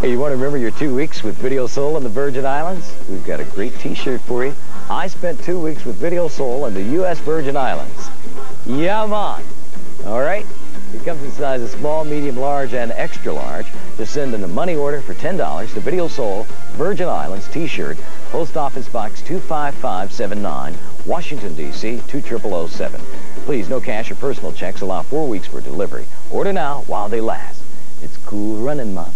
Hey, you want to remember your two weeks with Video Soul in the Virgin Islands? We've got a great t-shirt for you. I spent two weeks with Video Soul in the U.S. Virgin Islands. Yeah, man. All right? It comes in sizes small, medium, large, and extra large. Just send in a money order for $10 to Video Soul, Virgin Islands T-shirt, Post Office Box 25579, Washington, D.C. 20007. Please, no cash or personal checks. Allow four weeks for delivery. Order now while they last. It's cool running, Mom.